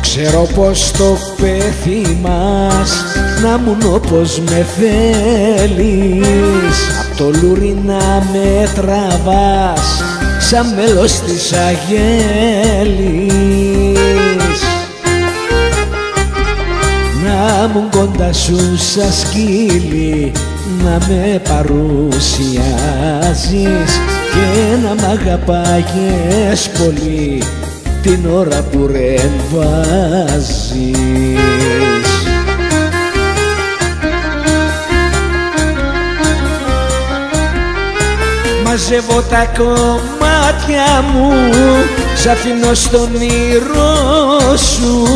Ξέρω πως το πέθι μας να μου όπως με θέλεις. Απ' το λουρί να με τραβάς σαν μέλος της αγέλης. Να μου κοντά σου σαν σκύλι να με παρουσιάζεις. Και να μ' αγαπάγες πολύ την ώρα που ρεμβάζεις. Μαζεύω τα κομμάτια μου Σ' αφήνω στον ήρω σου.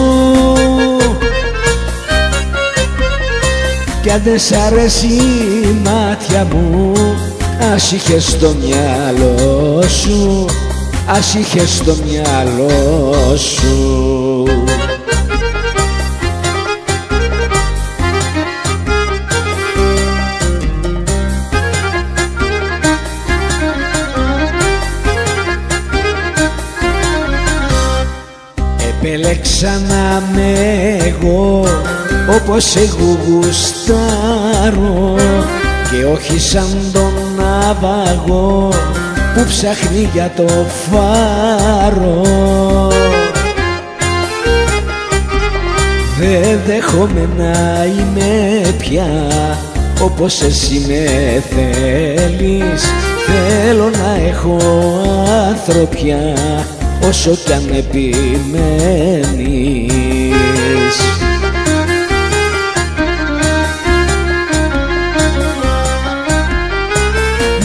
Κι αν δεν σ' αρέσει η μάτια μου Ας είχες στο μυαλό σου Ας είχες στο μυαλό σου. Επέλεξα να με εγώ όπως εγώ γουστάρω και όχι σαν τον ναυαγό που ψάχνει για το φάρο. Δεν δέχομαι να είμαι πια όπως εσύ με θέλεις. Θέλω να έχω ανθρωπιά όσο κι αν επιμένεις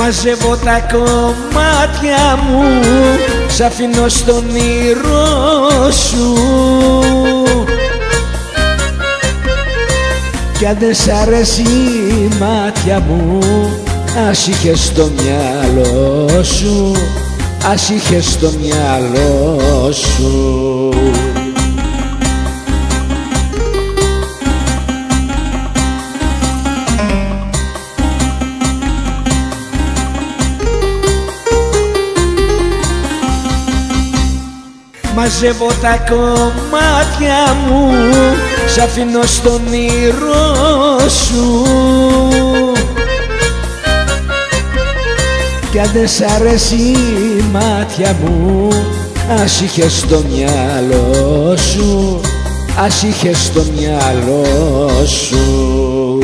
Μαζεύω τα κομμάτια μου Σ' αφήνω στον ήρω σου. Κι αν δεν σ' αρέσει η μάτια μου Ας είχες στο μυαλό σου Ας είχες στο μυαλό σου Μαζεύω τα κομμάτια μου Σ' αφήνω στον ήρω σου. Κι αν δεν σ' αρέσει η μάτια μου Ας είχες στο μυαλό σου Ας είχες στο μυαλό σου